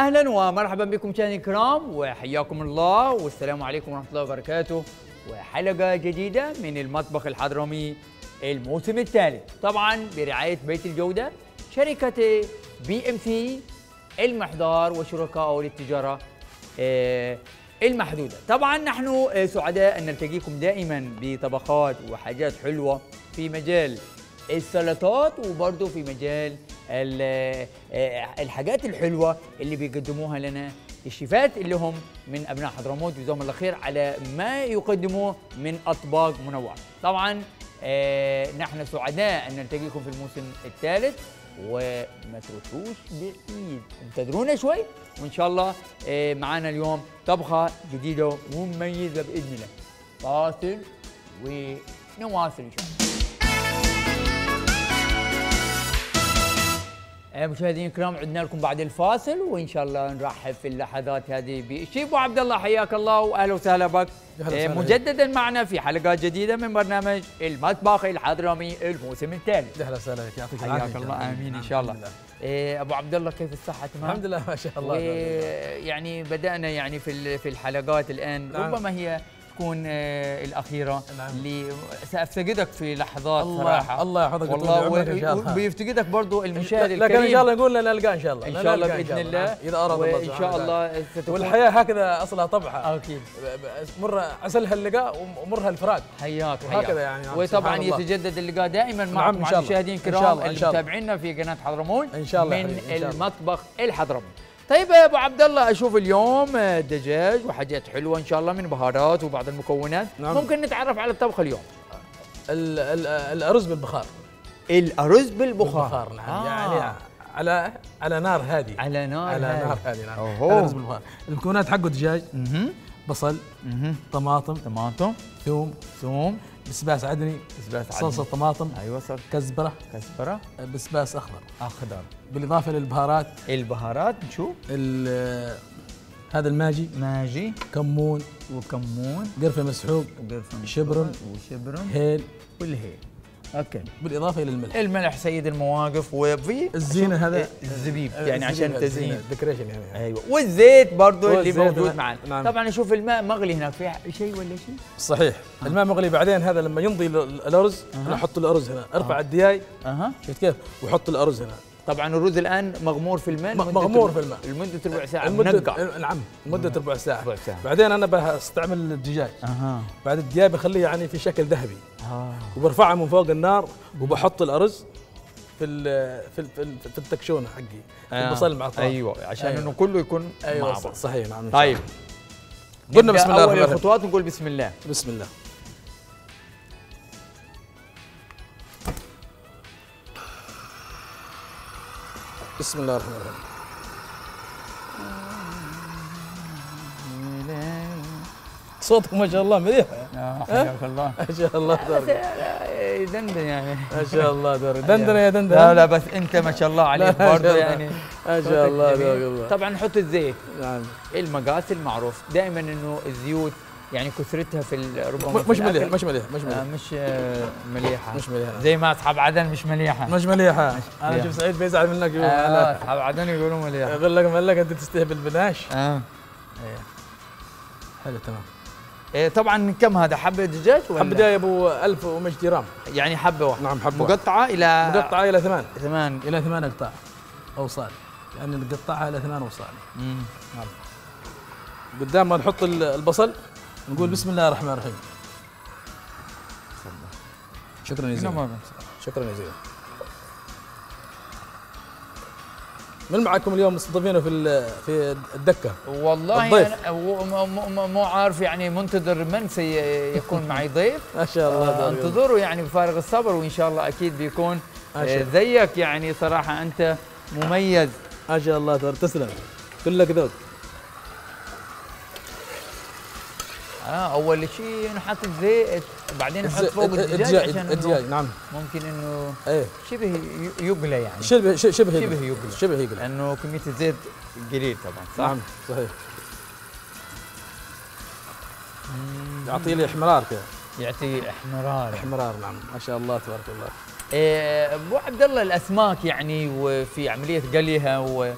أهلا ومرحبا بكم مشاهدينا الكرام وحياكم الله والسلام عليكم ورحمة الله وبركاته. وحلقة جديدة من المطبخ الحضرمي الموسم الثالث طبعا برعاية بيت الجودة شركة بي إم سي المحضار وشركائه للتجارة آه، المحدودة. طبعا نحن سعداء أن نلتقيكم دائما بطبخات وحاجات حلوة في مجال السلطات وبرضه في مجال ال- الحاجات الحلوة اللي بيقدموها لنا الشيفات اللي هم من أبناء حضرموت جزاهم الله خير على ما يقدموه من أطباق منوعة. طبعا آه، نحن سعداء أن نلتقيكم في الموسم الثالث وما تروحوش بعيد انتظرونا شوي وإن شاء الله آه، معانا اليوم طبخة جديدة ومميزة بإذن الله. فاصل ونواصل إن شاء الله. مشاهدينا الكرام عدنا لكم بعد الفاصل وإن شاء الله نرحب في اللحظات هذه بالشيف أبو عبد الله. حياك الله واهلا وسهلا بك. وسهلا. مجددا معنا في حلقات جديدة من برنامج المطبخ الحضرمي الموسم الثالث أهلا وسهلا بك. يعطيك العافية. حياك الله. آمين إن شاء الله. آه، أبو عبد الله كيف الصحة؟ تمام؟ الحمد لله ما شاء الله. يعني بدأنا يعني في في الحلقات الآن. نعم. ربما هي تكون آه، الأخيرة نعم. اللي سأفتقدك في لحظات الله- صراحة الله يحفظك والله إن. وبيفتقدك برضو المشاهد لكن إن الكريم شاء الله نقول لنا نلقاه إن شاء الله إن لنا شاء الله إن بإذن الله. إذا أراد الله وان شاء الله ستكون والحياة هكذا أصلها طبعها أكيد ب- ب- مر عسلها اللقاء ومرها الفراق حياك وهكذا حياك يعني وطبعا. يتجدد اللقاء دائما نعم، معكم إن مع. المشاهدين إن الكرام إن اللي. متابعينا في قناة حضرموت إن شاء الله من إن. المطبخ الحضرمي طيب يا أبو عبد الله أشوف اليوم آه، دجاج وحاجات حلوة إن شاء الله من بهارات وبعض المكونات نعم. ممكن نتعرف على الطبخ اليوم ال- ال- الأرز بالبخار الأرز بالبخار بالبخار نعم آه. يعني على على نار هاديه على نار على هادي. نار هاديه نعم الأرز بالبخار المكونات حقه دجاج. بصل. طماطم طماطم ثوم ثوم بسباس عدني بسباس عدني. صلصة طماطم أيوه صار كزبرة. كزبرة. بسباس أخضر. أخضر. بالإضافة للبهارات. البهارات ال- هذا الماجي. ماجي. كمون. وكمون. قرفة مسحوق وقرفة شبرم. وشبرم. هيل. والهيل. okay. بالإضافة إلى الملح. الملح سيد المواقف وفي الزينة هذا الزبيب يعني عشان تزيين decoration يعني. أيوه. والزيت برضه اللي موجود نعم. معنا نعم. طبعا أشوف الماء مغلي هناك. في شيء ولا شيء؟ صحيح. الماء مغلي بعدين هذا لما يمضي ال- الأرز أنا أحط الأرز هنا. ارفع الدياي أها. شفت كيف؟ وحط الأرز هنا. طبعا الرز الآن مغمور في الماء مغمور في الماء. لمدة ربع ساعة. المدة منقع نعم مده ربع ساعة. ربع ساعة. بعدين أنا بستعمل الدجاج. أها. بعد الدياي بخليه يعني في شكل ذهبي. آه. وبرفعها من فوق النار وبحط الأرز في في في, ال في التكشونة حقي في البصل مع الطماطم أيوه عشان أيوة. إنه كله يكون أيوه مع بعض. صحيح نعم طيب. قلنا بسم الله الرحمن الرحيم. الخطوات نقول بسم الله. بسم الله. بسم الله الرحمن الرحيم. صوتك ما شاء الله مليح. حياك الله. ما شاء الله آه، دندن يعني. ما شاء الله تبارك دندنه يا دندنه لا لا بس أنت ما شاء الله عليك برضه. يعني. ما شاء الله. تبارك الله. طبعا نحط الزيت. نعم. المقاس المعروف. دائما إنه الزيوت يعني كثرتها في ربما مش مليح الأكل، مش مش آه، مليح مش آه، مليحة. مش مليح زي ما أصحاب عدن مش مليحة. مش مليحة. أنا مليحة. شوف سعيد بيزعل منك يقول آه. أصحاب عدن يقولوا مليحة. يقول لك قال لك أنت تستهبل بناش آه. حلو تمام. إيه طبعا كم هذا؟ حبة دجاج ولا؟ حب جاي أبو 1000 ومش جرام. يعني حبة واحدة. نعم حبة. مقطعة إلى مقطعة إلى ثمان. ثمان. إلى ثمان أقطاع اوصال يعني نقطعها إلى ثمان اوصال مم. نعم. قدام ما نحط ال- البصل. نقول بسم الله الرحمن الرحيم. شكرا جزيلا شكرا جزيلا من معكم اليوم مستضيفينه في في الدكة؟ والله الضيف. مو عارف يعني منتظر من سيكون معي ضيف. ما شاء الله آه،. انتظروا يعني بفارغ الصبر وإن شاء الله أكيد بيكون آه،. زيك يعني صراحة أنت مميز. ما شاء الله تسلم. كلك ذوق. آه أول شيء نحط الزيت بعدين نحط فوق الدجاج الدجاج عشان الدجاج نعم. ممكن إنه إيه. شبه يقلى يعني. شبه شبه شبه يقلى. شبه يقلى لأنه كمية الزيت قليل طبعا صح؟ نعم صحيح. يعطي لي إحمرار كذا يعطي إحمرار. إحمرار نعم. ما شاء الله تبارك الله. أبو عبد الله الأسماك يعني وفي عملية قليها و-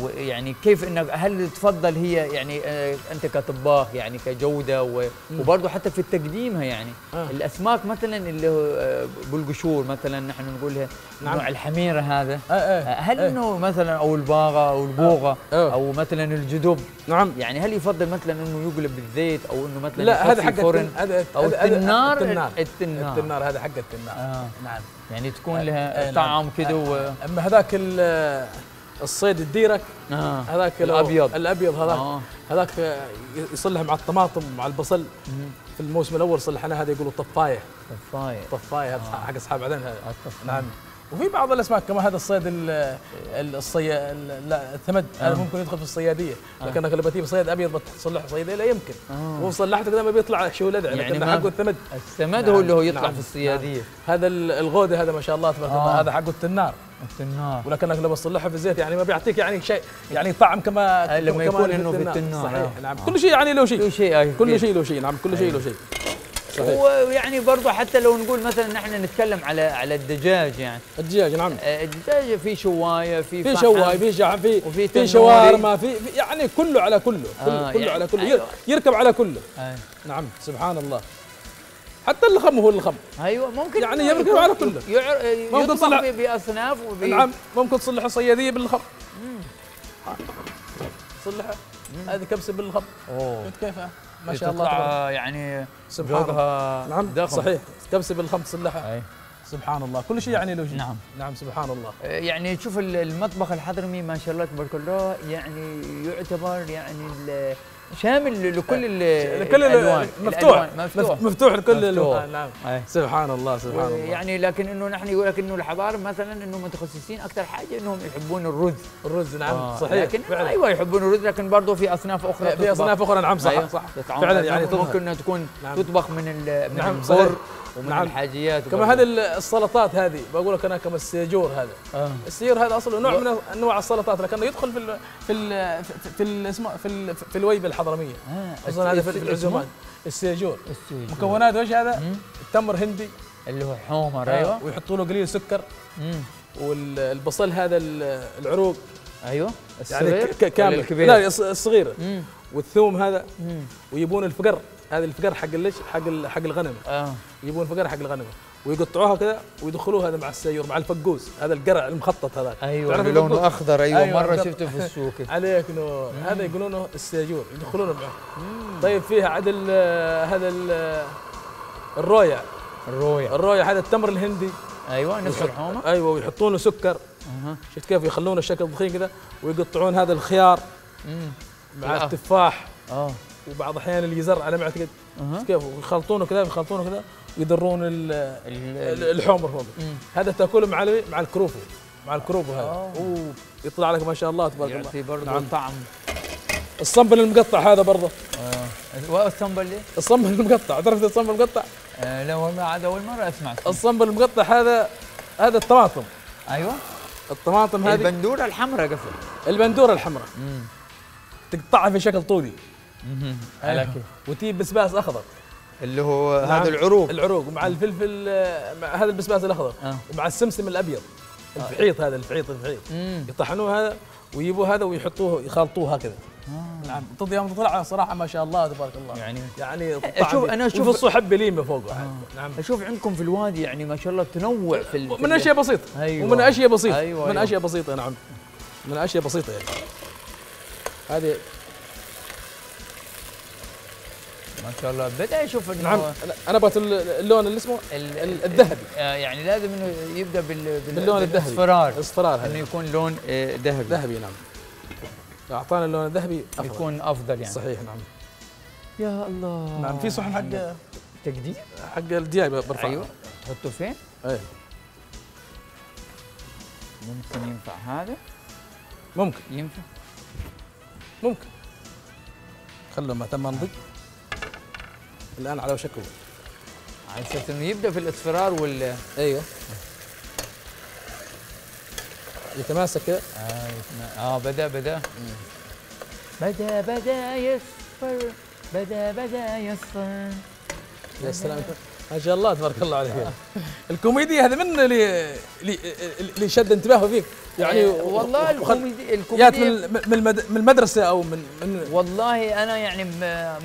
ويعني كيف انك هل تفضل هي يعني آه، أنت كطباخ يعني كجودة و- وبرضه حتى في تقديمها يعني. آه. الأسماك مثلا اللي آه، بالقشور مثلا نحن نقولها نعم. نوع الحميره هذا. آه آه. هل آه. إنه مثلا أو الباغة أو البوغة آه. أو مثلا الجدب؟ نعم. يعني هل يفضل مثلا إنه يقلب بالزيت أو إنه مثلا لا هذا حق هذا أو التنار. التنار. التنار هذا حق التنار. آه. نعم. يعني تكون آه، لها. طعم كده و... أما هذاك ال- الصيد الديرك آه. هذاك الأبيض. الأبيض هذاك آه. هذاك يصلح مع الطماطم مع البصل مم. في الموسم الأول صلحناه هذا يقولوا طفاية طفاية طفاية هذا حق أصحاب عدن. نعم وفي بعض الأسماك كما هذا الصيد ال- ال- الصي ال- لا الثمد هذا آه. ممكن يدخل في الصيادية لكنك لما تجيب صيد أبيض بتصلح صيديه لا يمكن آه. وصلحته كذا ما بيطلع شو لدع يعني لكن حقه الثمد السمد هو اللي هو يطلع نعم. في الصيادية هذا ال- الغودة هذا ما شاء الله تبارك آه. الله هذا حقه التنار التنار ولكنك لما تصلحها في الزيت يعني ما بيعطيك يعني شيء يعني طعم كما آه، لما يكون إنه في التنار. صحيح آه. نعم آه. كل شيء يعني له شيء آه، كل. شيء له شيء نعم كل شيء له شيء صحيح. ويعني برضه حتى لو نقول مثلا نحن نتكلم على على الدجاج يعني. الدجاج نعم. آه، الدجاج في شواية في في فحم. شواي في شعب في وفي في. شوارما في, في يعني كله على كله كل آه، كله يعني على كله. أيوة. يركب على كله. آه. نعم سبحان الله. حتى اللخم هو اللخم أيوه ممكن يعني يكون- على كله. ممكن تصلح- باصناف وب... نعم ممكن تصلح الصياديه باللخم تصلحها هذه كبسة باللخم أوه. شفت كيف ما شاء الله تطلع. يعني سبحان ذوقها نعم ضخم. صحيح كبسة باللخم تصلحها أي. سبحان الله كل شيء يعني له شيء نعم. نعم سبحان الله يعني تشوف ال- المطبخ الحضرمي ما شاء الله تبارك الله يعني يعتبر يعني شامل لكل ال- كل الألوان. مفتوح. الألوان. مفتوح. مفتوح. لكل مفتوح. الألوان. نعم. أي. سبحان الله سبحان الله يعني لكن إنه نحن يقول لك إنه الحضارة مثلا إنه متخصصين أكثر حاجة إنهم يحبون الرز. الرز نعم. آه، صحيح. لكن فعلا. أيوه يحبون الرز لكن برضه في أصناف أخرى في. أصناف أخرى نعم صح. أيوة. صح. فعلا يعني ممكن, إنها تكون نعم. تطبخ من من نعم،. البر. ومن نعم. الحاجيات كما. هذه السلطات هذه بقول لك أنا كما السيجور هذا آه. السيجور هذا أصلا نوع من أنواع السلطات لكنه يدخل في ال في ال في في ال- اسمه في ال في الويبة الحضرمية آه. أصلا هذا في؟ العزومات السيجور. مكونات وش هذا؟ التمر هندي اللي هو حومر أيوه ويحطوا له قليل سكر مم. والبصل هذا ال- العروق أيوه يعني الصغير ك- كامل لا الص- الصغيره مم. والثوم هذا مم. ويبون الفقر هذا الفقر حق الليش؟ حق حق الغنم. آه. يبون فقر حق الغنم. ويقطعوها كذا ويدخلوه هذا مع السيور مع الفقوس. هذا القرع المخطط هذا أيوه تعرف؟ لونه أخضر أيوه, أيوة، مرة. شفته في السوق. عليك نور هذا يقولونه السيجور يدخلونه معه. طيب فيها عاد ال- هذا ال- الرويا. الرويا. الرويا هذا التمر الهندي. أيوه نفس الحومه أيوه ويحطون له سكر. أها. شفت كيف يخلونه شكل ضخيم كذا؟ ويقطعون هذا الخيار. مع التفاح. آه. وبعض الاحيان اليزر على ما اعتقد كيف ويخلطونه كذا يخلطونه كذا ويدرون ال- ال- ال- الحمر فوق. هذا تأكله مع مع الكروفو مع الكروفو هذا. آه. يطلع لك ما شاء الله تبارك الله. يعطي برضه نعم. طعم. الصنبل المقطع هذا برضه آه. والسنبل ليه؟ الصنبل المقطع. تعرف الصنبل المقطع؟ آه لا والله عاد أول مرة أسمع. الصنبل المقطع هذا هذا الطماطم. أيوه. الطماطم هذه. البندورة الحمراء قصد البندورة الحمراء. تقطعها في شكل طولي على أيوة. كيف. وتجيب بسباس أخضر. اللي هو نعم. هذا العروق. العروق ومع الفلفل آه، مع هذا البسباس الأخضر. آه. ومع السمسم الأبيض. الفحيط هذا الفحيط الفحيط. يطحنوه هذا ويجيبوا هذا ويحطوه يخلطوه هكذا. آه. نعم. تطلع يوم تطلع صراحة ما شاء الله تبارك الله. يعني يعني أشوف- أنا أشوف- وفصوا حبه ليمه فوقه عاد. نعم. أشوف عندكم في الوادي يعني ما شاء الله تنوع في من أشياء بسيطة. أيوة. ومن أشياء بسيطة. أيوة، من أيوة. أشياء بسيطة نعم. من أشياء بسيطة يعني. هذه ما شاء الله. بدا يشوف إنه نعم. أنا بغيت اللون اللي اسمه ال- ال- الذهبي. آه يعني لازم إنه يبدأ بال بال- باللون الذهبي. بالإصفرار. الاصفرار إنه يكون لون آه، ذهبي. ذهبي نعم. أعطانا اللون الذهبي. أفضل. يكون أفضل يعني. صحيح نعم. يا الله. نعم في صحن حق تقديم؟ حق الدياي برفع. أيوه. تحطه فين؟ إيه. ممكن ينفع هذا؟ ممكن. ينفع. ممكن. خلوا ما تم نضج الآن على وشكه على أساس انه يبدأ في الإصفرار وال أيوه. يتماسك. كذا آه, آه بدأ بدأ. بدأ بدأ يصفر بدأ بدأ يصفر. يا سلام. ما شاء الله تبارك الله عليك. الكوميديا هذا من اللي اللي شد انتباهه فيك؟ يعني آه، والله وخل- الكوميدي جات الكوميديا من من المد- من المدرسة أو من من والله أنا يعني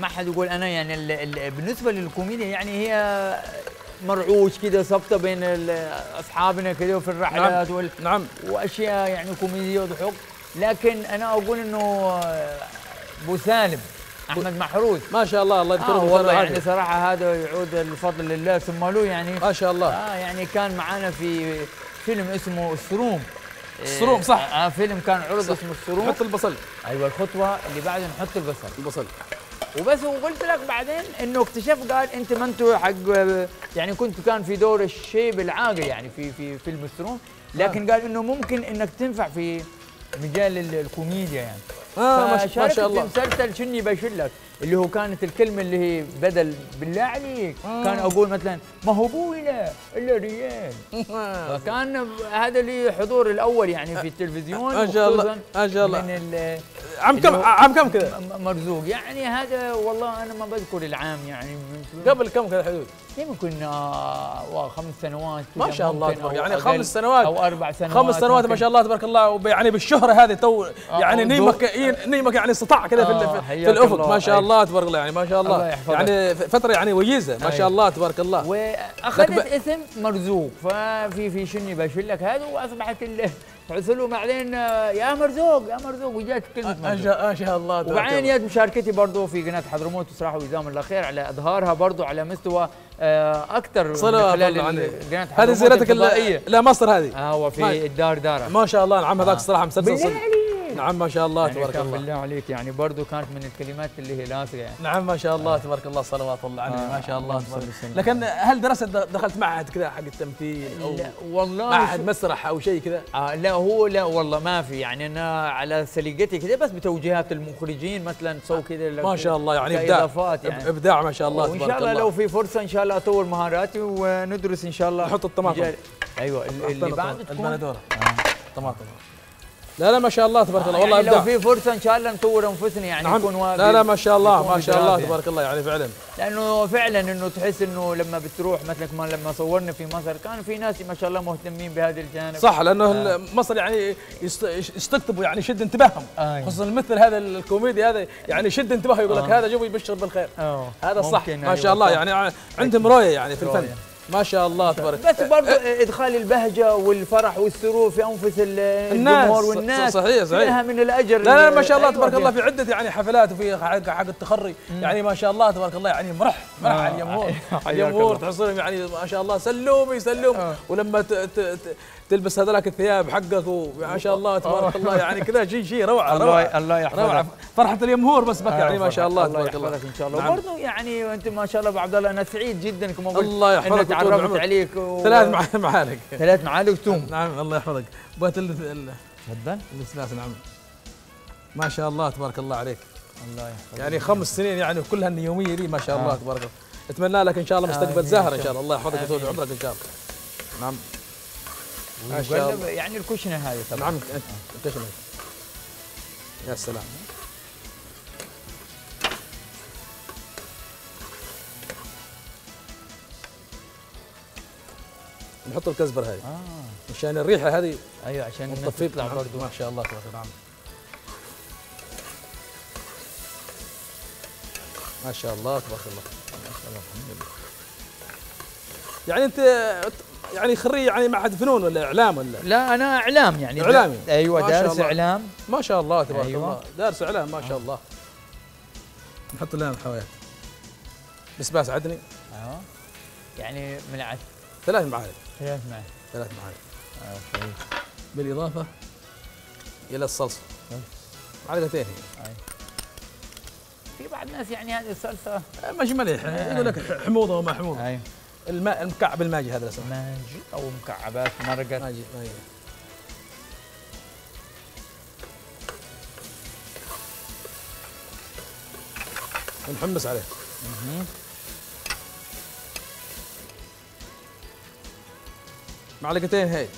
ما حد يقول أنا يعني ال ال بالنسبة للكوميديا يعني هي مرعوش كده صبطه بين أصحابنا كده وفي الرحلات وال نعم. وأشياء يعني كوميديا وضحك لكن أنا أقول إنه أبو سالم أحمد محروس ما شاء الله الله آه يذكره والله بالخير يعني. صراحة هذا يعود الفضل لله. ثم له يعني ما شاء الله. آه يعني كان معانا في فيلم اسمه السروم. السروم، صح. آه فيلم كان عرض اسمه السروم. حط البصل. أيوه الخطوة اللي بعدها نحط البصل. البصل. وبس وقلت لك بعدين إنه اكتشف قال أنت ما أنتوا حق يعني كنت كان في دور الشيب العاقل يعني في في فيلم السروم. لكن قال إنه ممكن إنك تنفع في مجال ال- الكوميديا يعني. آه ما شاء- الله. مسلسل شني بشلك اللي هو كانت الكلمة اللي هي بدل بالله عليك. آه. كان أقول مثلا ما هو ابوينا إلا ريال. فكان هذا لي حضور الأول يعني في التلفزيون ما شاء الله، ما شاء الله. من ال- عام كم عام كم كذا؟ مرزوق. يعني هذا والله أنا ما بذكر العام يعني قبل كم كذا حدود يمكن آه، وا- خمس سنوات ما شاء الله تبارك يعني خمس سنوات. أو أربع سنوات خمس سنوات ما. شاء الله تبارك الله. يعني بالشهره هذه تو يعني نيمك إيه، نيمك يعني استطاع كذا في, آه، في, الأفق. ما شاء. الله تبارك الله يعني ما شاء الله, الله يحفظك. يعني فترة يعني ويزه ما. شاء الله تبارك الله وأخذت لك اسم مرزوق ففي في شني بشلك هذا وأصبحت عسلوا بعدين آه، يا مرزوق يا مرزوق وجات كلمه ما شاء الله وبعدين. جت مشاركتي برضه في قناة حضرموت صراحة وجزاهم الله خير على إظهارها برضه على مستوى أكثر من خلال قناة هذه زيارتك لمصر هذه آه هو في ما- الدار دارة ما شاء الله نعم هذاك الصراحه مسلسل بالله نعم ما شاء الله يعني تبارك الله. بالله عليك يعني برضه كانت من الكلمات اللي هي لاصقه يعني نعم ما شاء الله تبارك الله صلوات الله عليه آه، ما شاء الله تبارك وسلم. لكن هل درست دخلت معهد كذا حق التمثيل أو لا والله معهد شو- مسرح أو شيء كذا؟ آه لا هو لا والله ما في يعني أنا على سليقتي كده بس بتوجيهات المخرجين مثلا تسوي كده ما شاء الله يعني إبداع. يعني. إبداع ما شاء الله وإن تبارك شاء الله لو في فرصة إن شاء الله اطور مهاراتي وندرس إن شاء الله. نحط الطماطم. أيوه ال- اللي بعد تكون البندوره طماطم. لا لا ما شاء الله تبارك الله. والله يعني لو في فرصة إن شاء الله نطور أنفسنا يعني نعم. نكون واقف لا لا ما شاء الله ما شاء الله تبارك الله يعني فعلا. لأنه فعلا إنه تحس إنه لما بتروح مثلا كمان لما صورنا في مصر كان في ناس ما شاء الله مهتمين بهذا الجانب. صح لأنه مصر يعني يست- يستقطبوا يعني يشد انتباههم. آه. خصوصا الممثل هذا الكوميدي هذا يعني يشد انتباهه يقول لك آه. هذا جوي يبشر بالخير. آه. هذا صح. ما أيوة شاء الله صح. يعني عندهم رؤية يعني في الفن. ما شاء الله تبارك بس برضه إدخال البهجة والفرح والسرور في أنفس. الجمهور والناس صحيح، صحيح. لها من الأجر لا لا ما شاء الله أيوة تبارك الله فيها. في عدة يعني حفلات وفي حق حق التخري يعني ما شاء الله تبارك الله يعني مرح مرح آه. على الجمهور حياك الجمهور. تحصلهم يعني ما شاء الله سلومي سلوم آه. ولما ت- ت- ت- تلبس هذاك الثياب حقك وما شاء الله تبارك. الله يعني كذا شيء شيء روعة الله روعة الله يحفظك فرحة الجمهور بس بك آه، يعني ما شاء الله تبارك الله إن شاء الله نعم. وبرضه يعني أنت ما شاء الله ابو عبد الله أنا سعيد جدا قلت الله يحفظك بعمرك. عليك و... ثلاث مع- معالق ثلاث معالق توم. نعم الله يحفظك. بغيت ال- ال- تفضل الثلاث نعم. ما شاء الله تبارك الله عليك. الله يحفظك. يعني خمس سنين يعني كلها اليوميه دي ما شاء الله آه. تبارك الله. أتمنى لك إن شاء الله مستقبل. زاهر إن شاء الله. الله يحفظك. ويطول عمرك إن شاء الله. نعم. ما شاء الله. يعني الكشنه هذه طبعا. نعم شنو؟ يا سلام. نحط الكزبره هذه. آه. مشان الريحة هذه أيوه عشان تطلع. برضه ما شاء الله تبارك الله. نعم ما شاء الله تبارك الله. ما شاء الله الحمد لله. يعني أنت يعني خريج يعني معهد فنون ولا إعلام ولا؟ لا أنا إعلام يعني. إعلامي. أيوه دارس. إعلام. ما شاء الله تبارك أيوة. الله. دارس إعلام ما شاء الله. نحط لنا الحوايات بسباس عدني. آه. يعني من العسل ثلاث معالق ثلاث معي ثلاث معالق كويس بالإضافة؟ إلى الصلصة. معلقتين هي في بعض الناس يعني هذه الصلصة مش مليح يقول لك حموضة وما حموضة. أيوه الماء المكعب الماجي هذا اسمه مانجي أو مكعبات مرقة. ماجي ماجي ونحمس عليه. معلقتين هيل.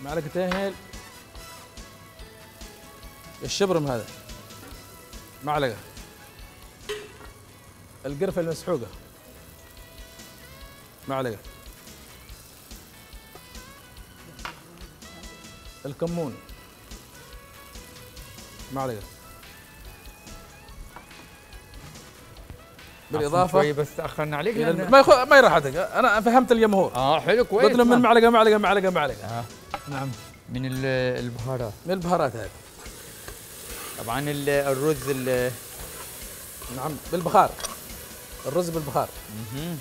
معلقتين هيل. الشبرم هذا. معلقة. القرفة المسحوقة. معلقة. الكمون. معلقة. بالإضافة. شوي بس تاخرنا عليك لأن... ما يخو... ما يراحتك. أنا فهمت الجمهور. آه حلو كويس. قلت لهم من نعم. معلقة معلقة معلقة معلقة. آه. نعم. من ال- البهارات. من البهارات هذه. طبعا ال- الرز ال- نعم بالبخار. الرز بالبخار. مهم.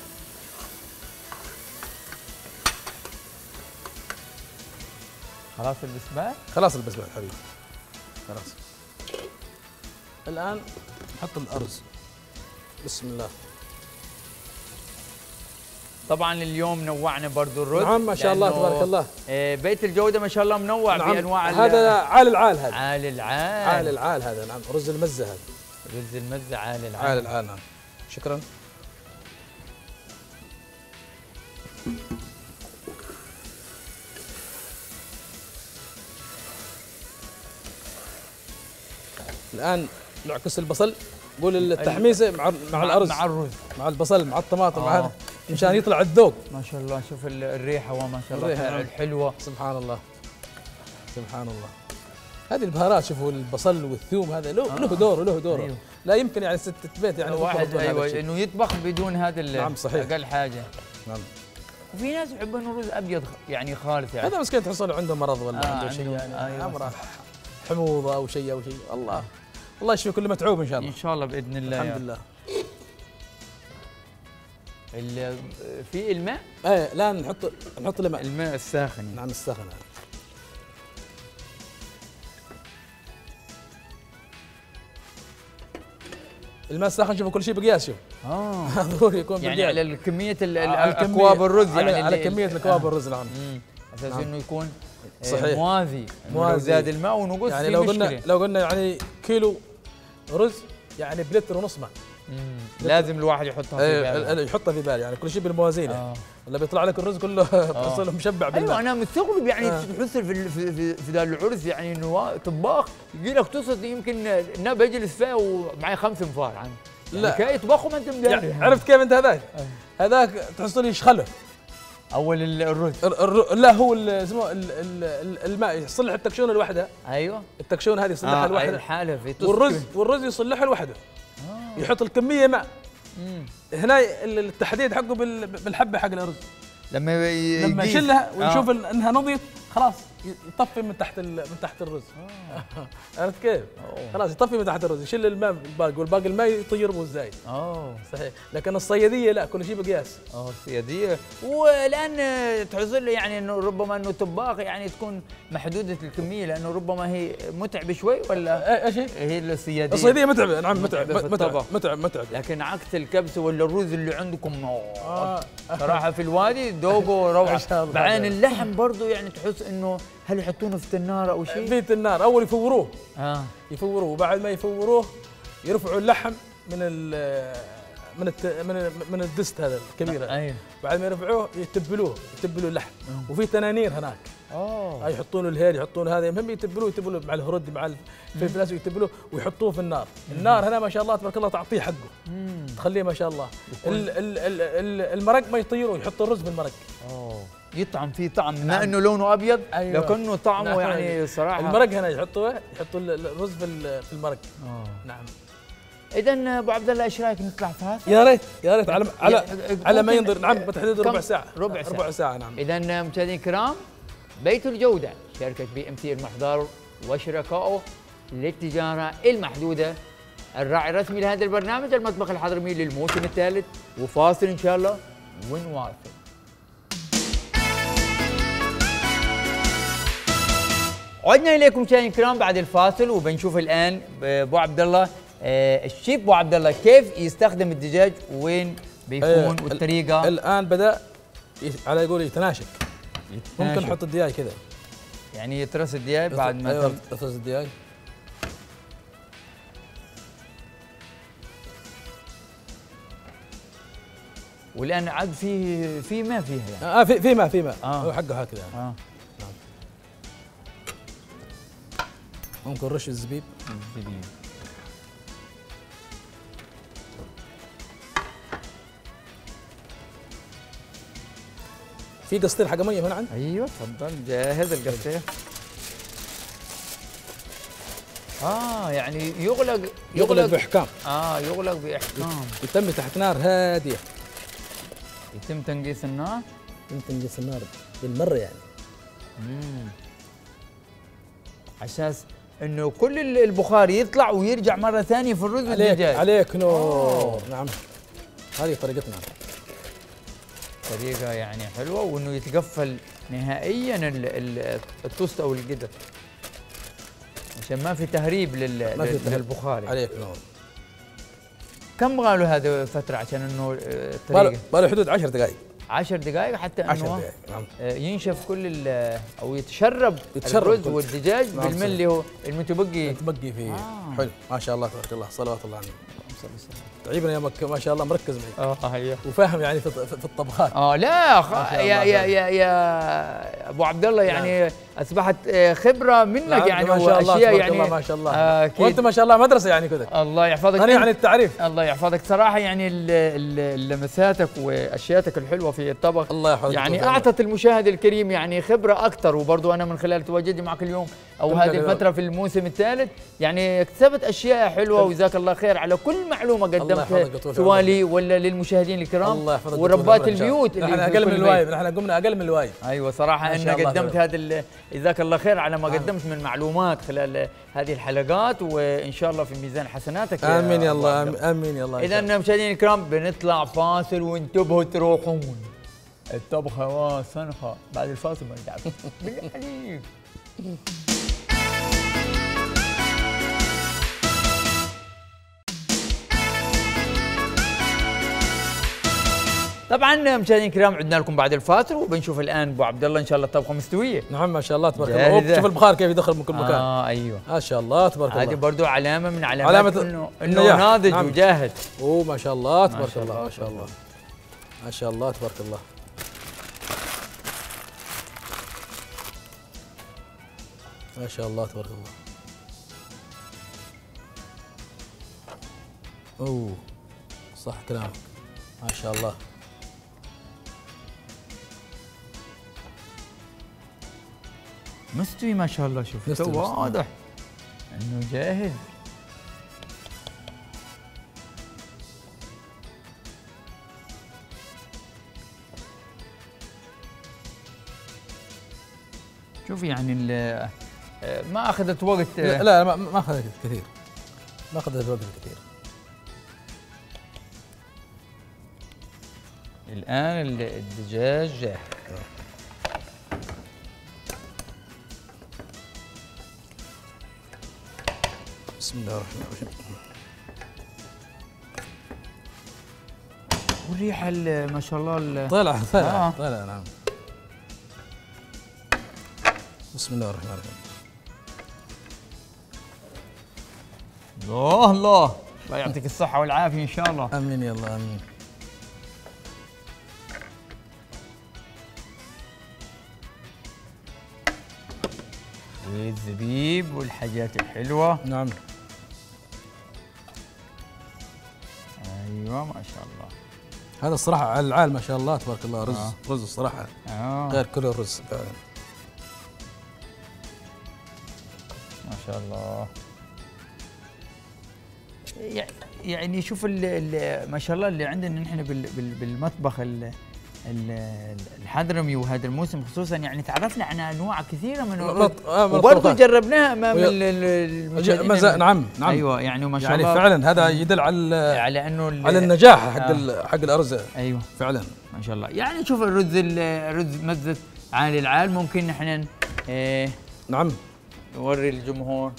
خلاص البسمات خلاص البسمات حبيبي. خلاص. الآن نحط الأرز. بسم الله. طبعا اليوم نوعنا برضو الرز نعم ما شاء الله تبارك الله. آه، بيت الجودة ما شاء الله منوع نعم بأنواع ال- هذا عال العال هذا. عال العال. عال العال هذا نعم رز المزة هذا. رز المزة عال العال. عال العال نعم. شكرا. الآن نعكس البصل. قول التحميصة مع مع الأرز. مع الرز. مع البصل مع الطماطم مع آه. هذا. مشان يطلع الذوق. ما شاء الله شوف ال- الريحة وما شاء الله الريحة، نعم. الحلوة سبحان الله. سبحان الله. هذه البهارات شوفوا البصل والثوم هذا له له دور له دور أيوه. لا يمكن يعني ست بيت يعني واحد أيوه. إنه يطبخ بدون هذا نعم، صحيح. أقل حاجة. نعم. وفي ناس يحبون الرز أبيض يعني خالص يعني. هذا مسكين تحصل عنده مرض ولا آه، عنده شيء يعني أيوة. امره حموضة أو شيء أو شيء. الله. الله يشفي كل متعوب إن شاء الله. إن شاء الله بإذن الله الحمد يعني. لله. في الماء؟ إيه لا نحط نحط الماء. الماء الساخن. نعم السخن هذا الماء الساخن شوفوا كل شيء بقياس شوف. آه. ضروري يكون يعني بقياس. على الكمية ال- ال- على الكمية- اكواب الرز يعني على كمية الأكواب الرز نعم. أساس نعم. إنه يكون آه، صحيح. موازي. موازي. زاد الماء ونقص يعني لو قلنا لو قلنا يعني كيلو رز يعني بلتر ونص ماء. لازم الواحد يحطها في إيه باله ال- ال- يحطها في بالي يعني كل شيء بالموازين آه. ولا بيطلع لك الرز كله بتصل مشبع أيوه بالماء أنا مستغرب يعني آه. تحس في في في, ذا العرس يعني إنه طباخ يجي لك تصل يمكن إنه بيجلس فيها ومعي خمس أنفار عنه لا. لا كي يطبخوا ما أنت مدري يعني عرفت كيف أنت هذاك؟ هذاك تحس لي يشخله أول ال- الرز. الر- الر- لا هو اسمه ال- ال- ال- الماء يصلح التكشونة لوحدها. أيوه. التكشونة هذه يصلحها آه لوحدها. الحالة في والرز والرز يصلحها لوحده. آه. يحط الكمية ماء. مم. هنا ال- التحديد حقه بال- بالحبة حق الأرز. لما لما يقيس. يشيلها آه. ويشوف ال- إنها نضيت خلاص. يطفي من تحت ال- من تحت الرز. عرفت كيف؟ خلاص يطفي من تحت الرز يشيل الماء الباقي والباقي الماء يطير به الزايد آه صحيح. لكن الصيادية لا كل شيء بقياس. آه سيادية والآن تحصل يعني إنه ربما إنه طباخ يعني تكون محدودة الكمية لأنه ربما هي متعبة شوي ولا؟ إيش هي؟ السيادية الصيادية متعبة. نعم متعب متعب. متعب متعب لكن عكس الكبسة ولا الرز اللي عندكم؟ آه. صراحة في الوادي شاء الله. بعدين اللحم برضه يعني تحس إنه هل يحطونه في النار أو شيء؟ بيت النار أول يفوروه. آه. يفوروه. وبعد ما يفوروه يرفعوا اللحم من ال من الت من من الدست هذا الكبير هذا. أيوه. بعد ما يرفعوه يتبلوه يتبلوا اللحم. وفي تنانير هناك. آه هاي يحطون له الهيل يحطون هذا المهم يتبلوه يتبلوه مع الهرد مع الفلفل الاسود يتبلوه ويحطوه في النار. النار هنا ما شاء الله تبارك الله تعطيه حقه. مم. تخليه ما شاء الله. ال- ال- ال- ال- المرق ما يطيروا يحطوا الرز بالمرق آه يطعم فيه طعم. نعم. ما انه لونه أبيض أيوة. لكنه طعمه نعم. يعني صراحة. المرق هنا يحطوه يحطوا ال- الرز في المرق. نعم. اذا أبو عبد الله إيش رأيك نطلع فاصل؟ يا ريت يا ريت على على على ما ينظر نعم بتحديد؟ ربع ساعة ربع ساعة. ربع ساعة نعم اذا مشاهدينا الكرام بيت الجودة شركة بي إم سي المحضر وشركائه للتجارة المحدودة الراعي الرسمي لهذا البرنامج المطبخ الحضرمي للموسم الثالث وفاصل إن شاء الله ونواصل عدنا إليكم مشاهدينا الكرام بعد الفاصل وبنشوف الآن أبو عبد الله الشيف أبو عبد الله كيف يستخدم الدجاج؟ وين بيكون؟ آه، والطريقة؟ الآن بدأ ي- على يقول يتناشك. ممكن. نحط الدياي كذا يعني يترس الدياي بعد ما أيوة، تم. تفرز الدياي. والآن عاد في في ما فيها يعني. آه في في ماء في ماء. آه. هو حقه هكذا يعني. آه. ممكن رش الزبيب في قسطين حق مية هنا عندي. أيوه تفضل. جاهز القصير آه يعني يغلق يغلق بإحكام. آه يغلق بإحكام. يتم تحت نار هادية. يتم تنقيس النار؟ يمكن تنقص النار بالمرة يعني. امم أساس إنه كل ال- البخار يطلع ويرجع مرة ثانية في الرز عليك والدجاج. عليك نور. نعم. هذه طريقتنا. طريقه يعني حلوة وإنه يتقفل نهائيا ال- ال- التوست أو القدر. عشان ما في تهريب لل... ما في تهريب. للبخار يعني. عليك نور. كم قالوا هذا فتره عشان إنه آه، الطريقة؟ باله حدود 10 دقائق 10 دقائق حتى 10 إنه دقائق نعم. آه، ينشف كل أو يتشرب, يتشرب الرز والدجاج نعم، بالملي هو المتبقي. تبقي فيه. آه. حلو. ما شاء الله تبارك الله. صلوات الله عليه. تعيبنا يا مكة ما شاء الله مركز معي. آه هي وفاهم يعني في في الطبخات. آه لا خ... يا الله يا يا يا أبو عبد الله يعني أصبحت آه، خبرة منك نعم، يعني ما شاء الله يعني الله ما شاء الله. آه،. وأنت ما شاء الله مدرسة يعني كذا. الله يحفظك. غني أنت. عن التعريف. الله يحفظك. صراحة يعني لمساتك واشياتك الحلوة في الطبخ الله يحفظك. يعني. أعطت المشاهد الكريم يعني خبرة أكثر وبرضو أنا من خلال تواجدي معك اليوم أو هذه. الفترة في الموسم الثالث يعني اكتسبت أشياء حلوة وجزاك الله خير على كل معلومة قدمتها ويطول سواء لي ولا للمشاهدين الكرام الله يحفظك وربات البيوت نحن اللي في أقل من. الوايب نحن قمنا أقل من الوايب. أيوه صراحة ما الله قدمت. هذا جزاك الله خير على ما قدمت من معلومات خلال هذه الحلقات وإن شاء الله في ميزان حسناتك آمين يا الله آمين يا الله. اذا مشاهدينا الكرام بنطلع فاصل وانتبهوا تروحون. الطبخة وصنخة. بعد الفاصل بالله عليك طبعا مشاهدينا الكرام عدنا لكم بعد الفاصل وبنشوف الآن أبو عبد الله إن شاء الله الطبخه مستوية. نعم ما شاء الله تبارك الله. شوف البخار كيف يدخل من كل مكان. آه أيوه. ما شاء الله تبارك هذه الله. برضو علامة من علامات علامة انه إنه النجاح. ناضج نعم. وجاهز أوه ما شاء الله تبارك الله، ما شاء الله. ما شاء الله تبارك الله. ما شاء الله تبارك الله. أوه صح كلامك. ما شاء الله. مستوي ما شاء الله شوف. واضح. إنه جاهز. شوف يعني آه، ما أخذت وقت لا, لا ما ما أخذت كثير. ما أخذت وقت كثير. الآن ال- الدجاج جاهز. بسم الله الرحمن الرحيم. والريحة ال- ما شاء الله ال- طلع طلع آه. طلع نعم. بسم الله الرحمن الرحيم. الله الله. الله يعطيك الصحة والعافية إن شاء الله. آمين يا الله آمين. والزبيب والحاجات الحلوة. نعم. أيوه ما شاء الله. هذا الصراحة على العال ما شاء الله تبارك الله رز آه. رز الصراحة آه. غير كل الرز. فعلا ما شاء الله. يع- يعني شوف ما شاء الله اللي عندنا نحن بال بال بالمطبخ ال ال- الحضرمي وهذا الموسم خصوصا يعني تعرفنا عن أنواع كثيرة من الرز آه، وبرضه. جربناها أمام وي- ال- ال- المشاهدين مزا- نعم نعم. أيوه يعني ما شاء يعني الله. فعلا هذا يدل على على انه ال- على النجاح حق آه. حق الارز أيوه. فعلا. ما شاء الله. يعني شوف الرز ال- الرز مزة عالي العال. ممكن نحن إيه نعم. نوري الجمهور.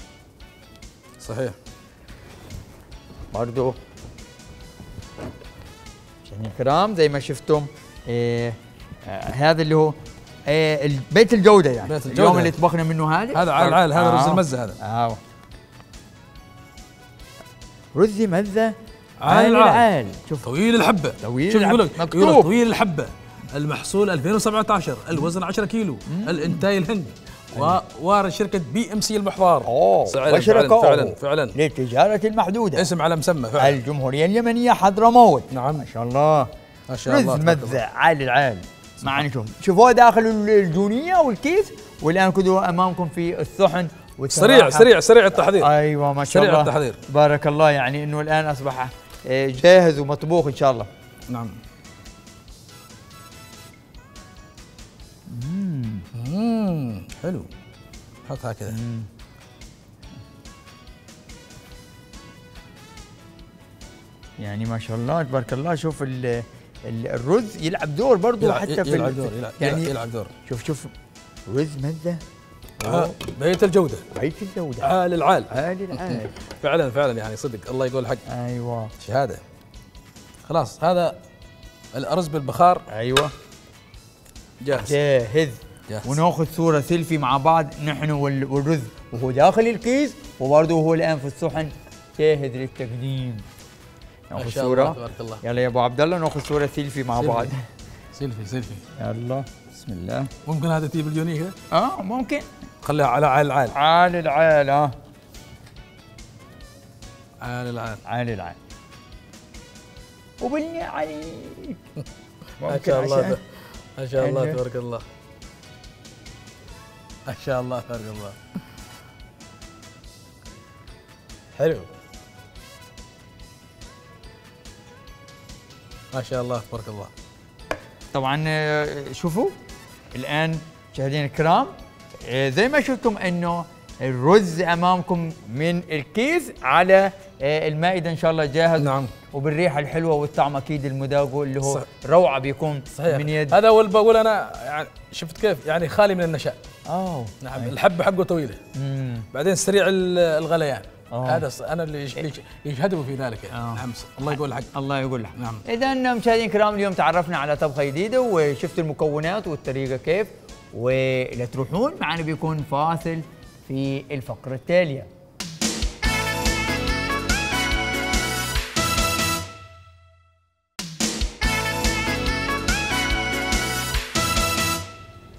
صحيح. برضو. مشاهدينا الكرام زي ما شفتم. إيه هذا اللي هو إيه بيت الجودة يعني. بيت الجودة. اليوم اللي طبخنا منه هذا هذا عال عال هذا رز آه. المزة هذا. آه. رز مزة عال عال شوف. طويل الحبة. طويل شوف يقول الحبة. لك طويل الحبة. المحصول 2017 الوزن 10 كيلو الإنتاج الهند و- وارد شركة BMC المحضار أوه، فعلا وشركاؤه. فعلا فعلا. للتجارة المحدودة. اسم على مسمى فعلا. الجمهورية اليمنية حضرموت. نعم. ما شاء الله. ما شاء الله. مزة عالي العال معنا نشوف شوفوه داخل الجونية والكيس والآن كده أمامكم في الصحن سريع سريع سريع التحضير. أيوه ما شاء سريع الله. التحضير. بارك الله يعني إنه الآن أصبح آه، جاهز ومطبوخ إن شاء الله. نعم. مم. حلو. حطها كذا. يعني ما شاء الله تبارك الله. شوف الرز يلعب دور برضه يلعب حتى في يلعب دور يلعب, يعني يلعب دور. شوف شوف رز مزة. آه، بيت الجودة. عيش الجودة. عال العال عالي العال فعلا فعلا يعني صدق. الله يقول الحق أيوه. شهادة. خلاص هذا الأرز بالبخار. أيوه. جاهز. جاهز. جاهز. وناخذ صورة سيلفي مع بعض. نحن وال- والرز. وهو داخل الكيس وبرضه هو الآن في الصحن جاهز للتقديم. ناخذ صوره تبارك الله. يلا يا أبو عبد الله نأخذ صوره سيلفي مع سيلفي. بعض. سيلفي سيلفي. يلا بسم الله. ممكن هذا تجيب الجوني كذا آه ممكن. خليها على عال العال عال العال آه. عال العال. عال العال. وبالني عليك. ما شاء الله ما شاء الله تبارك الله. ما شاء الله تبارك الله. حلو. ما شاء الله تبارك الله. طبعا آه، شوفوا الآن مشاهدينا الكرام آه، زي ما شفتم إنه الرز أمامكم من الكيس على آه، المائدة إن شاء الله جاهز. نعم. وبالريحة الحلوة والطعم أكيد المذاق اللي هو صح. روعة بيكون صحيح. من يد. هذا اول بقول أنا يعني شفت كيف؟ يعني خالي من النشاء. آه نعم الحبة حقه طويلة. امم بعدين سريع ال- الغليان. هذا ص- أنا اللي يش- يشهدوا في ذلك يعني. آه. نعم الله يقول الحق الله يقول لك نعم. اذا مشاهدينا الكرام اليوم تعرفنا على طبخة جديدة وشفت المكونات والطريقة كيف ولا تروحون معنا بيكون فاصل في الفقرة التالية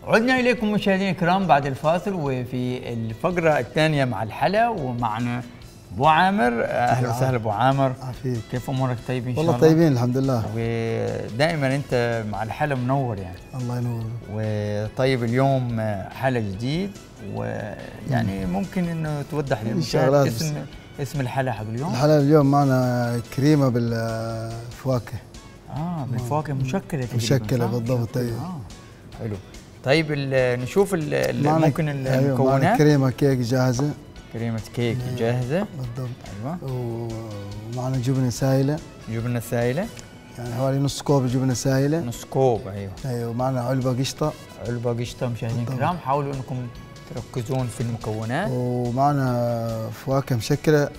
عدنا إليكم مشاهدينا الكرام بعد الفاصل وفي الفقرة الثانية مع الحلا ومعنا أبو عامر أهلا وسهلا أبو عامر. عافيك كيف أمورك؟ طيب إن شاء الله. والله طيبين الحمد لله. ودائما أنت مع الحلا منور يعني. الله ينور. وطيب اليوم حلا جديد ويعني ممكن إنه توضح للمشاهد اسم اسم الحلا حق اليوم. الحلقة اليوم معنا كريمة بالفواكه آه بالفواكه مشكلة صح؟ بالضبط، أيوة. آه حلو. طيب نشوف ال- ممكن معنا المكونات. كريمة كيك جاهزة. كريمة كيك جاهزة. بالضبط. أيوه. ومعنا جبنة سائلة. جبنة سائلة. يعني حوالي نص كوب جبنة سائلة. نص كوب أيوه. أيوه ومعنا علبة قشطة. علبة قشطة مشاهدينا بالضبط. الكرام. حاولوا إنكم تركزون في المكونات. ومعنا فواكه مشكلة.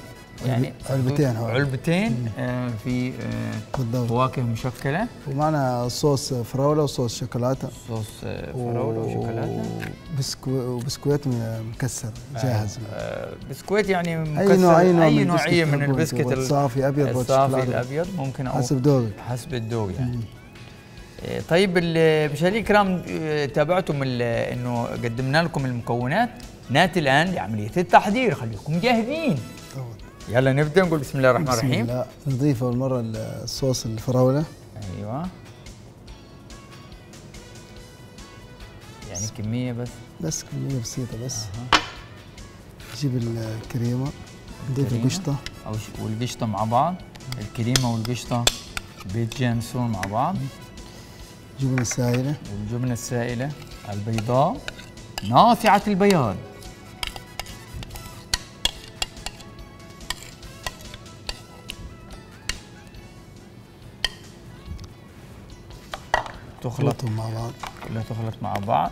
يعني علبتين حوالي علبتين آه في آه فواكه مشكلة. ومعنا صوص فراولة وصوص شوكولاتة. صوص آه فراولة وشوكولاتة. وبسكو وبسكويت مكسر جاهز. آه بسكويت يعني أي مكسر نوع أي نوع أي من نوعيه من تحبون؟ البسكت تبغى ال- صافي ابيض الصافي. الأبيض ممكن أو حسب ذوقك. حسب الذوق يعني. آه، طيب مشاهدينا الكرام تابعتم إنه قدمنا لكم المكونات. ناتي الآن لعملية التحضير. خليكم جاهزين. يلا نبدأ نقول بسم الله الرحمن بسم الرحيم الله. نضيف أول مرة الصوص الفراولة. أيوه. يعني كمية بس. بس كمية بسيطة بس. نجيب الكريمة. نضيف. القشطة. أو والقشطة مع بعض. الكريمة والقشطة بيتجانسون مع بعض. جبنة سائله والجبنة السائلة البيضاء. ناصعة البياض. تخلط مع بعض. كلها تخلط مع بعض.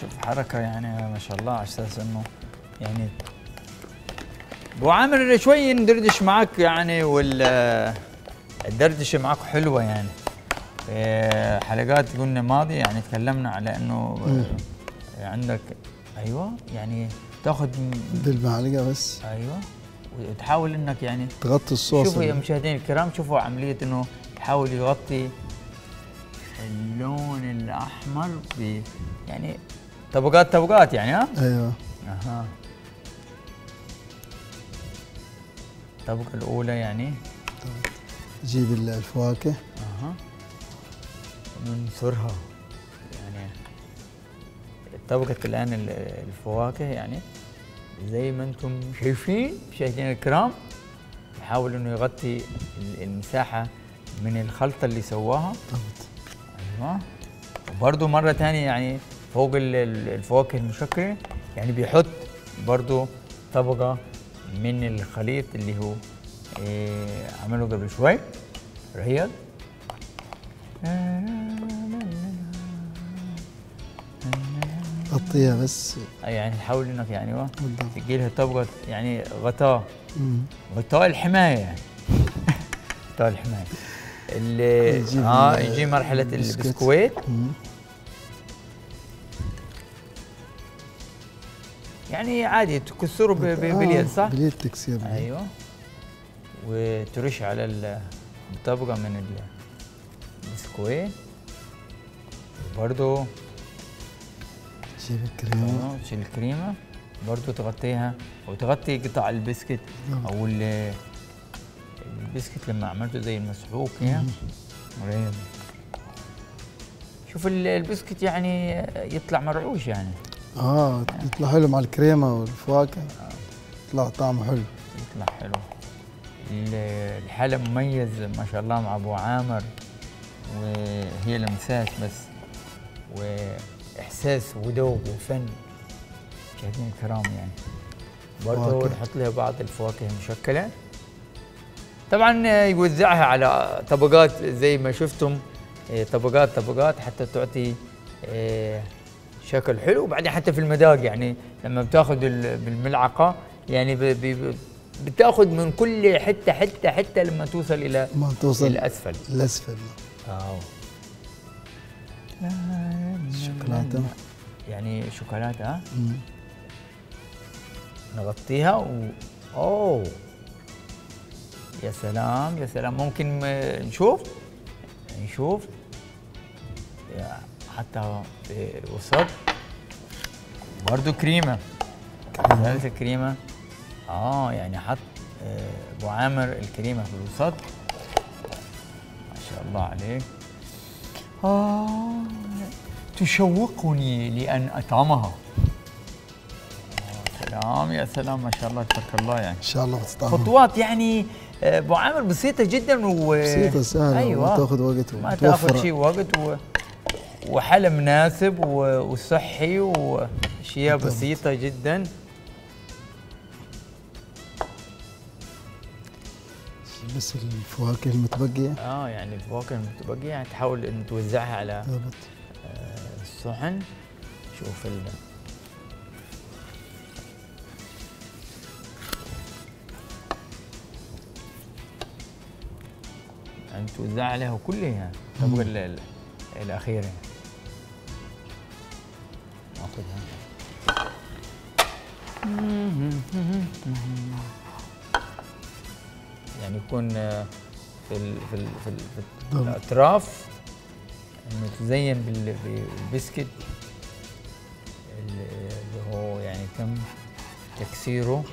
شوف حركة يعني ما شاء الله على أساس إنه يعني أبو عامر شوي ندردش معك يعني وال الدردشة معك حلوة يعني. في حلقات قلنا ماضية يعني تكلمنا على إنه عندك أيوه يعني تاخذ بالمعلقه بس. أيوه. وتحاول إنك يعني تغطي الصوص شوفوا يا مشاهدينا الكرام شوفوا عملية إنه يحاول يغطي اللون الأحمر ب يعني طبقات طبقات يعني ها؟ أيوه. أها. الطبقة الأولى يعني. تجيب ال- الفواكه أها. وننثرها. يعني طبقة الآن ال- الفواكه يعني. زي ما أنتم شايفين مشاهدينا الكرام يحاول إنه يغطي ال- المساحة من الخلطة اللي سواها. أيوه. وبرضه مرة تانية يعني فوق ال- ال- الفواكه المشكلة يعني بيحط برضه طبقة من الخليط اللي هو إيه عمله قبل شوي. رياض غطيها بس يعني تحاول إنك يعني أيوه بالضبط تجي لها طبقة يعني غطاء. غطاء الحماية يعني غطاء الحماية اللي آه يجي البسكوت. البسكويت. يعني عادي تكسره آه، باليد صح؟ باليد تكسير. أيوه وترش على ال- الطبقة من ال- البسكويت برضو الكريمة. أيوة، تشيل الكريمة. برضو تغطيها وتغطي قطع البسكت أو ال- البسكت لما عملته زي المسحوق مريض. شوف ال- البسكت يعني يطلع مرعوش يعني. آه يطلع حلو مع الكريمة والفواكه. يطلع طعمه حلو. يطلع حلو. ال- الحالة مميز ما شاء الله مع أبو عامر وهي لمسات بس. واحساس وذوق وفن. مشاهدينا الكرام يعني. برضه. نحط لها بعض الفواكه المشكلة. طبعا آه، يوزعها على طبقات زي ما شفتم. آه، طبقات طبقات حتى تعطي آه، شكل حلو. وبعدين حتى في المذاق يعني لما بتاخذ ال- بالملعقة يعني بتاخذ من كل حتة حتة حتة لما توصل إلى ما توصل الأسفل. الأسفل. آه. الشوكولاتة يعني شوكولاتة. ها. نغطيها و أوه. يا سلام يا سلام. ممكن نشوف؟ نشوف. حتى في الوسط برضو كريمة. كذلك الكريمه آه يعني حط آه، أبو عامر الكريمة في الوسط. ما شاء الله عليك. آه. تشوقني لأن أطعمها. سلام يا سلام ما شاء الله تبارك الله يعني. إن شاء الله بتطعم خطوات يعني آه، أبو عامر بسيطة جدا و بسيطة سهلة أيوه. ما تاخذ وقت ما. تاخذ شيء وقت و... وحل مناسب و... وصحي واشياء. بسيطة جدا. بس الفواكه المتبقية. آه يعني الفواكه المتبقية يعني تحاول انه توزعها على بالضبط. الصحن شوف ال يعني توزع عليها كلها. ال- الأخيرة. ناخذها. يعني يكون في ال في ال في, ال في بالضبط. الأطراف انه تزين بال- بالبسكت اللي هو يعني تم تكسيره.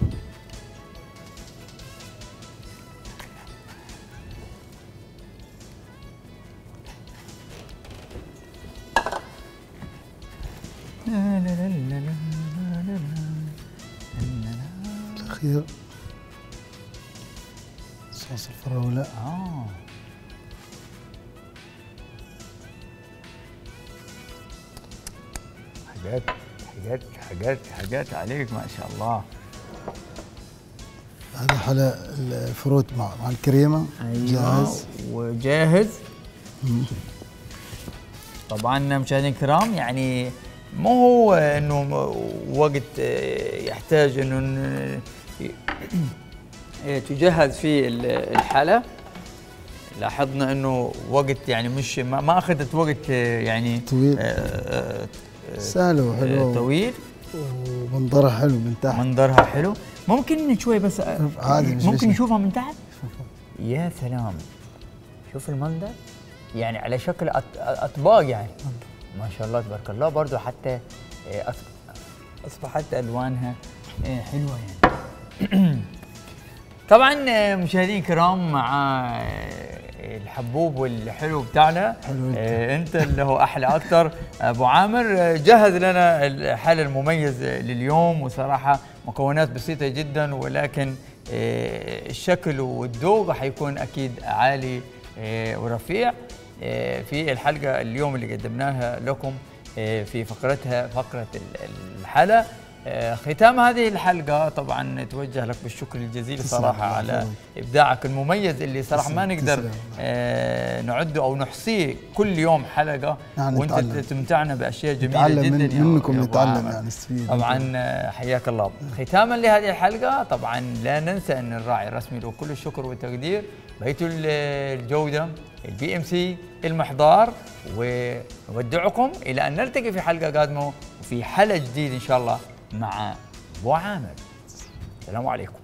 حاجات عليك ما شاء الله. هذا حلا الفروت مع مع الكريمة. جاهز. وجاهز. مم. طبعا مشاهدينا الكرام يعني مو هو إنه وقت آه، يحتاج إنه ي- تجهز فيه ال- الحلا. لاحظنا إنه وقت يعني مش ما أخذت وقت آه، يعني طويل. آه، آه، آه، آه، وحلوة طويل. ومنظرها حلو من تحت. منظرها حلو. ممكن شوي بس آه، عادي، مش ممكن. نشوفها من تحت؟ يا سلام. شوف المنظر. يعني على شكل أطباق يعني. ما شاء الله تبارك الله. برضو حتى آه، أصبحت ألوانها آه، حلوة يعني. طبعا مشاهدينا الكرام مع الحبوب والحلو بتاعنا. حلو انت. آه، انت اللي هو أحلى أكتر. أبو عامر آه، جهز لنا الحل المميز آه، لليوم. وصراحة مكونات بسيطة جدا ولكن آه، الشكل والذوق حيكون أكيد عالي آه، ورفيع آه، في الحلقة اليوم اللي قدمناها لكم آه، في فقرتها فقرة ال- الحلا. آه، ختام هذه الحلقة طبعا نتوجه لك بالشكر الجزيل الله على. إبداعك المميز اللي صراحة ما نقدر. آه، نعده أو نحصيه كل يوم يعني وأنت نتعلم. تمتعنا بأشياء جميلة نتعلم جدا من منكم نتعلم. يعني نستفيد طبعا آه، حياك الله ختاما لهذه الحلقة طبعا لا ننسى أن الراعي الرسمي له كل الشكر والتقدير بيت ال- الجودة ال BMC المحضار ونودعكم إلى أن نلتقي في حلقة قادمة وفي حلقة جديد إن شاء الله مع ابو عامر السلام عليكم.